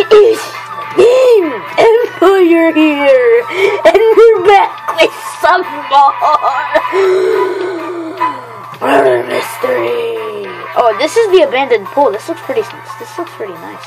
It is Team Empire here, and we're back with some more mystery. Oh, this is the abandoned pool. This looks pretty. This looks pretty nice.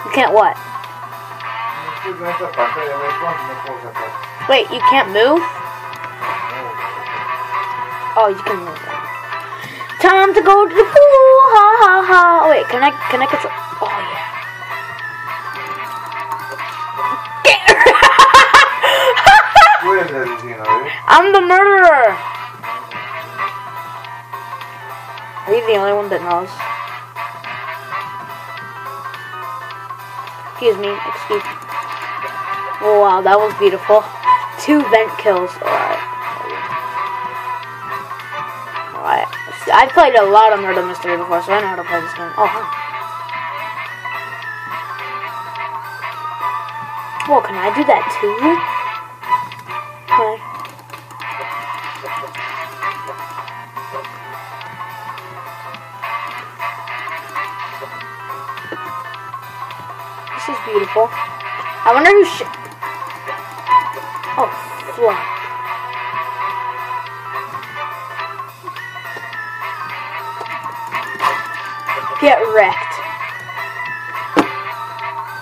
You can't what? Wait, you can't move? Oh, you can move. Time to go to the pool. Ha ha ha. Oh, wait, can I can I control? Oh yeah. Tú eres el. I'm the murderer. Are you the only one that knows? Excuse me. Excuse. Me. Oh wow, that was beautiful. Two vent kills. Alright. Alright. I've played a lot of Murder Mystery before, so I know how to play this game. Oh, huh. Well, can I do that too? Okay. This is beautiful. I wonder who sh- Oh, fuck. Get wrecked.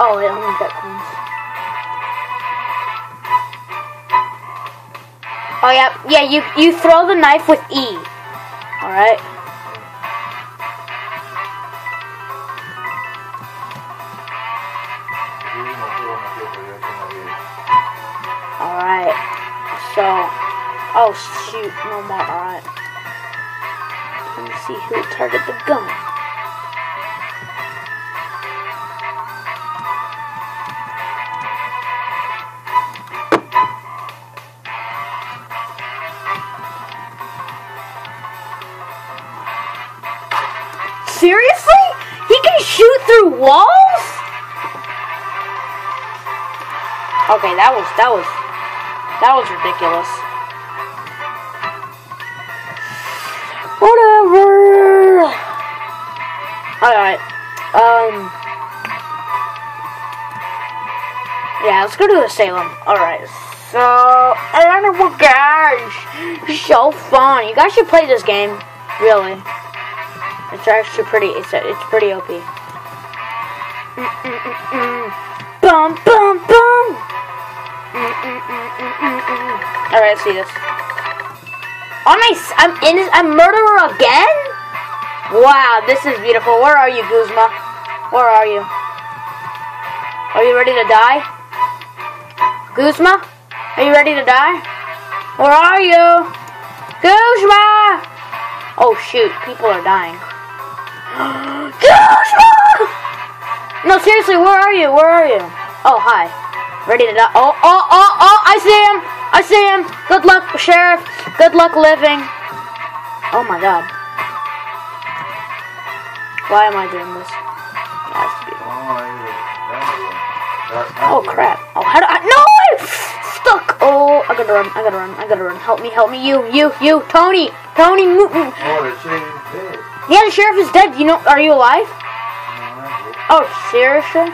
Oh, I only got coins. Oh yeah, yeah. You you throw the knife with E. All right. Sí, no puedo meter, pero ya tengo bien. All right. So, oh shoot, no more. All right. Let me see who targeted the gun. Through walls? Okay, that was that was that was ridiculous. Whatever. Alright. Um Yeah, let's go to the Salem. Alright. So animal guys. So fun. You guys should play this game. Really. It's actually pretty it's it's pretty OP. Bum bum bum. All right, see this. On my, I'm in. I'm murderer again. Wow, this is beautiful. Where are you, Guzma? Where are you? Are you ready to die? Guzma, are you ready to die? Where are you? Guzma! Oh shoot, people are dying. Guzma! No, seriously, where are you? Where are you? Oh, hi. Ready to die? Oh, oh, oh, oh! I see him! I see him! Good luck, sheriff. Good luck living. Oh my god. Why am I doing this? It has to be. No, ahí, dámelo. Da- Oh crap! Oh, how do I? No! I'm stuck. Oh, I gotta run. I gotta run. I gotta run. Help me! Help me! You! You! You! Tony! Tony! Mo-. Oh, the sheriff is dead. Yeah, the sheriff is dead. You know? Are you alive? Oh, seriously?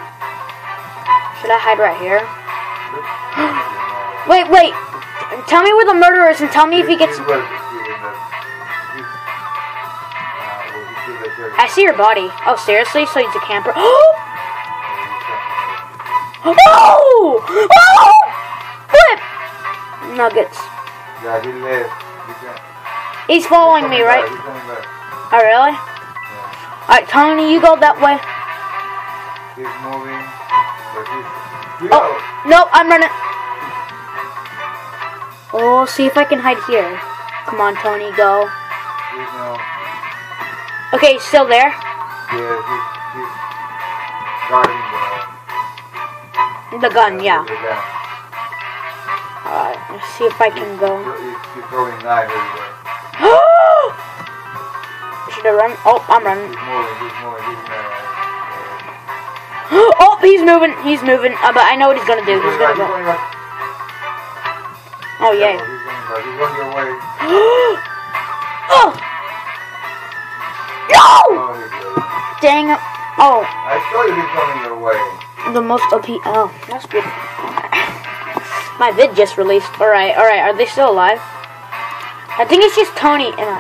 Should I hide right here? Wait, wait. Tell me where the murderer is and tell me if he gets. I see your body. Oh, seriously? So he's a camper. Oh! Oh! Flip! Nuggets. Yeah, he. He's following me, right? Oh, really? Alright, Tony, you go that way. He's moving, but he's. Oh, no, I'm running. Oh, see if I can hide here. Come on, Tony, go. Okay, he's still there. Yeah, he's, he's guarding the. The gun, yeah. The gun. Alright, let's see if I can go. He's, he's throwing knives everywhere. Should I run? Oh, I'm running. He's moving, he's moving, he's moving. oh, he's moving. He's moving. Uh, but I know what he's gonna do. He's He's going gonna go. Oh, Yeah, way. oh! No! Oh. Dang it. Oh, I saw you coming your way. the most OP. Oh, that's good. My vid just released. Alright, alright. Are they still alive? I think it's just Tony and I.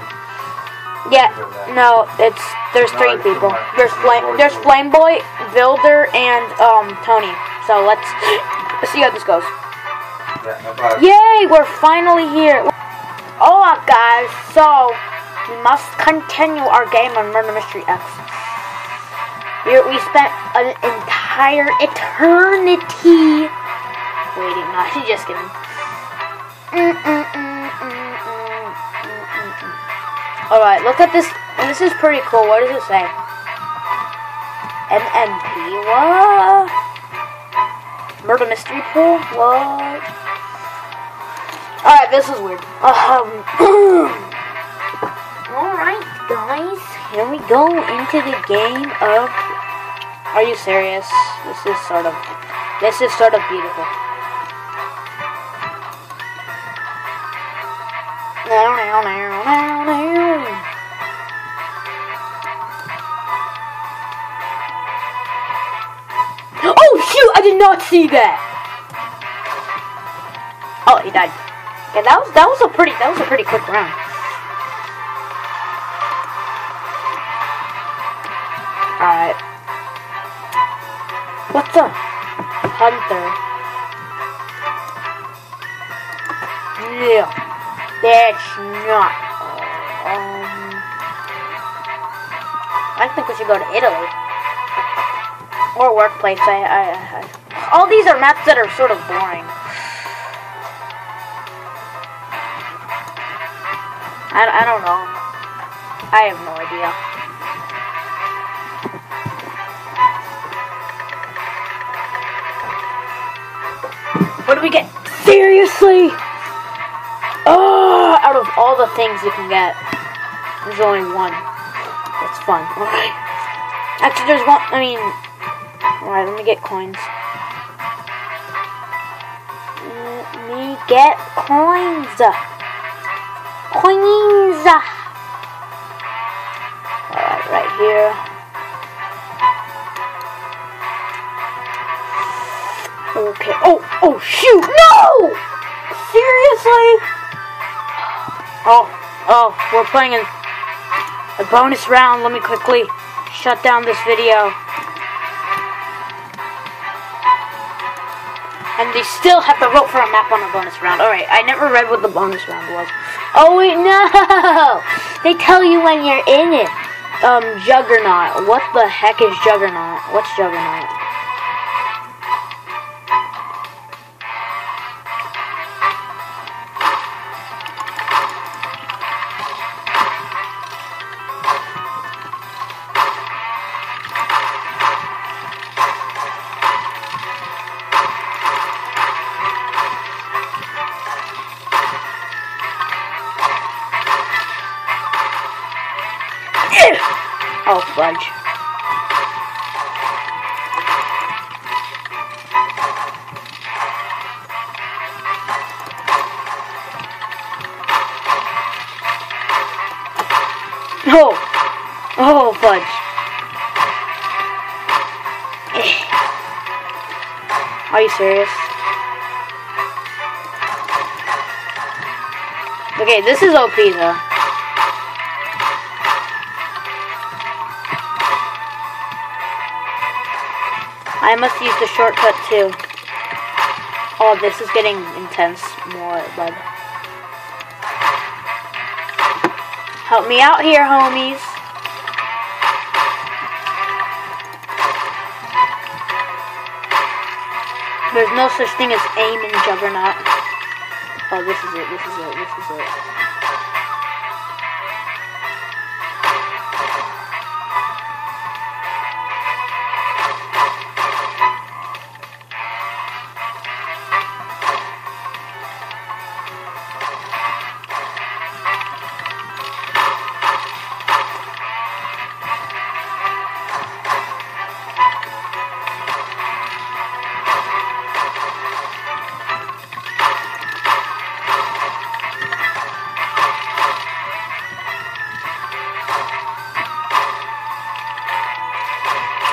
Yeah, no, it's there's three people. There's Flame, there's Flame Boy, Vilder, and um Tony. So let's let's see how this goes. Yeah, no problem. Yay, we're finally here. Alright, guys. So we must continue our game on Murder Mystery X. Here we spent an entire eternity waiting. No, just kidding. Mm, mm, mm, mm. Alright, look at this. This is pretty cool. What does it say? MMP? What? Murder Mystery Pool? What? Alright, this is weird. Um. Alright, guys. Here we go into the game of. Are you serious? This is sort of. This is sort of beautiful. Now, now, now, now, I did not see that. Oh, he died. Yeah, that was that was a pretty that was a pretty quick round. Alright. What's up? Hunter. Yeah. That's not. Um. I think we should go to Italy. Or workplace. I, I, I. All these are maps that are sort of boring. I, I don't know. I have no idea. What do we get? Seriously? Oh, out of all the things you can get, there's only one. That's fun. Alright. Actually, there's one. I mean, alright, let me get coins. Get coins. Coins. Alright, right here. Okay. Oh, oh, shoot! No! Seriously? Oh, oh, we're playing a, a bonus round. Let me quickly shut down this video. And they still have to vote for a map on a bonus round. Alright, I never read what the bonus round was. Oh, wait, no! They tell you when you're in it. Um, Juggernaut. What the heck is Juggernaut? What's Juggernaut? Oh, fudge. Oh! Oh, fudge. Are you serious? Okay, this is OP though. I must use the shortcut too. Oh, this is getting intense more, bud. Help me out here, homies. There's no such thing as aim in Juggernaut. Oh, this is it, this is it, this is it.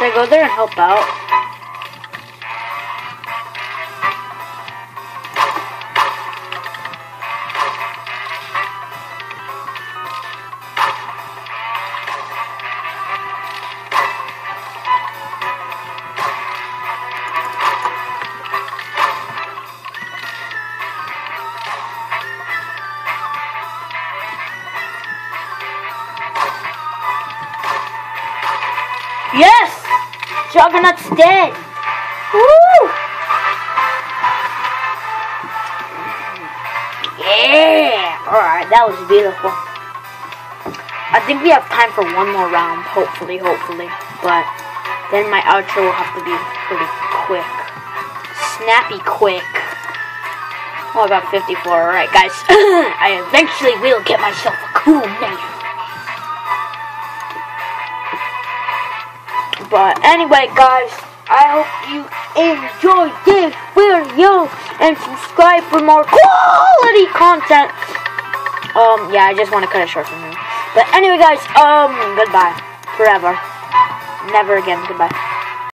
Should I go there and help out? Juggernaut's dead! Woo! Yeah! Alright, that was beautiful. I think we have time for one more round, hopefully, hopefully. But then my outro will have to be pretty quick. Snappy quick. Oh, I got 54. Alright, guys. I eventually will get myself a cool name. But anyway, guys, I hope you enjoyed this video and subscribe for more quality content. Um, yeah, I just want to cut it short from here. But anyway, guys, um, goodbye. Forever. Never again. Goodbye.